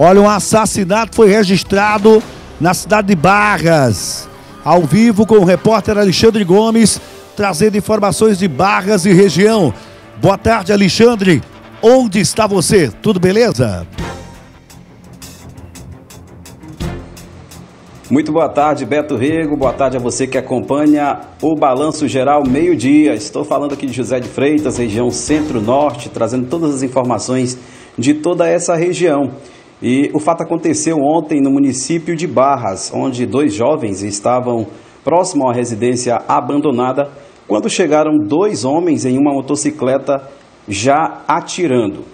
Olha, um assassinato foi registrado na cidade de Barras. Ao vivo com o repórter Alexandre Gomes, trazendo informações de Barras e região. Boa tarde, Alexandre. Onde está você? Tudo beleza? Muito boa tarde, Beto Rego. Boa tarde a você que acompanha o Balanço Geral Meio-Dia. Estou falando aqui de José de Freitas, região Centro-Norte, trazendo todas as informações de toda essa região. E o fato aconteceu ontem no município de Barras, onde dois jovens estavam próximo à residência abandonada quando chegaram dois homens em uma motocicleta já atirando.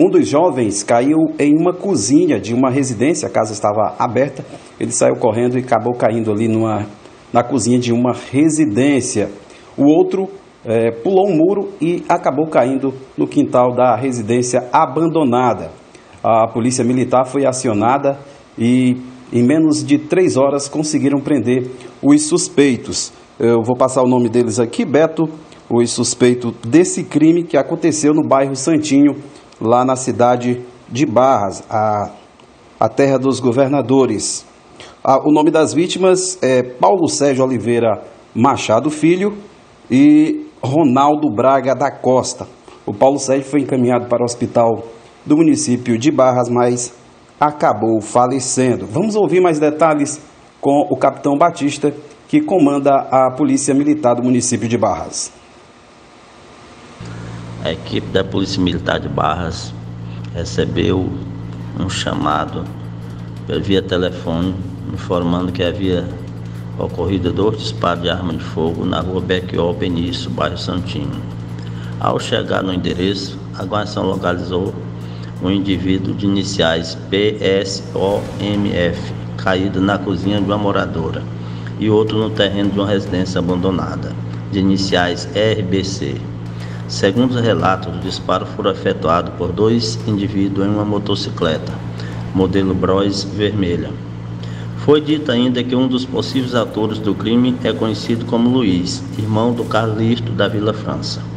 Um dos jovens caiu em uma cozinha de uma residência, a casa estava aberta. Ele saiu correndo e acabou caindo ali numa, na cozinha de uma residência. O outro é, pulou um muro e acabou caindo no quintal da residência abandonada a polícia militar foi acionada e em menos de três horas conseguiram prender os suspeitos. Eu vou passar o nome deles aqui, Beto, os suspeitos desse crime que aconteceu no bairro Santinho, lá na cidade de Barras, a, a terra dos governadores. o nome das vítimas é Paulo Sérgio Oliveira Machado Filho e Ronaldo Braga da Costa. O Paulo Sérgio foi encaminhado para o hospital do município de Barras, mas acabou falecendo. Vamos ouvir mais detalhes com o capitão Batista, que comanda a Polícia Militar do município de Barras. A equipe da Polícia Militar de Barras recebeu um chamado via telefone informando que havia ocorrido dois disparos de arma de fogo na rua Becquiol Benício, bairro Santinho. Ao chegar no endereço, a guarnição localizou um indivíduo de iniciais PSOMF caído na cozinha de uma moradora e outro no terreno de uma residência abandonada, de iniciais RBC. Segundo os relatos, o disparo foi efetuado por dois indivíduos em uma motocicleta, modelo Bros vermelha. Foi dito ainda que um dos possíveis autores do crime é conhecido como Luiz, irmão do Carlito da Vila França.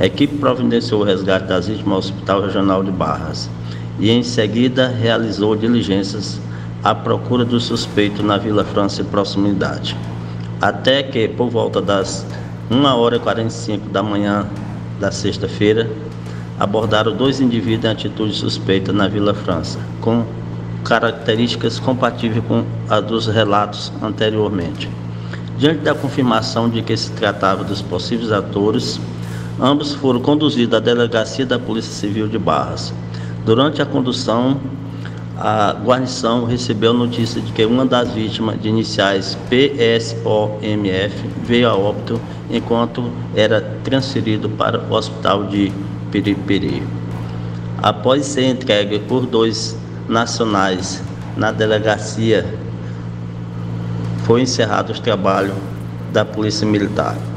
A equipe providenciou o resgate das vítimas ao Hospital Regional de Barras e, em seguida, realizou diligências à procura do suspeito na Vila França e proximidade. Até que, por volta das 1 hora e 45 da manhã da sexta-feira, abordaram dois indivíduos em atitude suspeita na Vila França, com características compatíveis com as dos relatos anteriormente. Diante da confirmação de que se tratava dos possíveis atores, Ambos foram conduzidos à delegacia da Polícia Civil de Barras. Durante a condução, a guarnição recebeu notícia de que uma das vítimas de iniciais PSOMF veio a óbito enquanto era transferido para o hospital de Piripiri. Após ser entregue por dois nacionais na delegacia, foi encerrado o trabalho da Polícia Militar.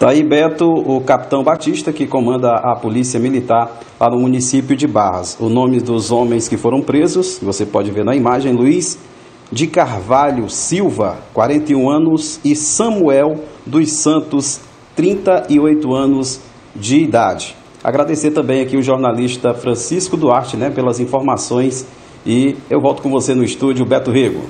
Tá aí, Beto, o capitão Batista, que comanda a Polícia Militar lá no município de Barras. O nome dos homens que foram presos, você pode ver na imagem, Luiz de Carvalho Silva, 41 anos, e Samuel dos Santos, 38 anos de idade. Agradecer também aqui o jornalista Francisco Duarte, né, pelas informações e eu volto com você no estúdio, Beto Rego.